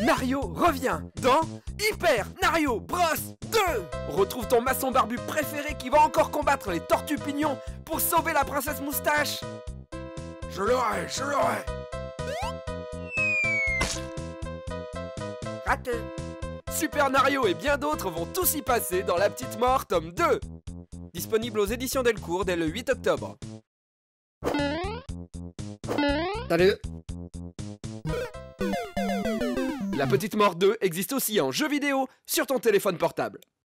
Nario revient dans Hyper Nario Bros 2 Retrouve ton maçon barbu préféré qui va encore combattre les tortues pignons pour sauver la princesse moustache. Je l'aurai, je l'aurai. Raté. Super Nario et bien d'autres vont tous y passer dans La Petite Mort tome 2 Disponible aux éditions Delcourt dès le 8 octobre. Salut La Petite Mort 2 existe aussi en jeu vidéo sur ton téléphone portable.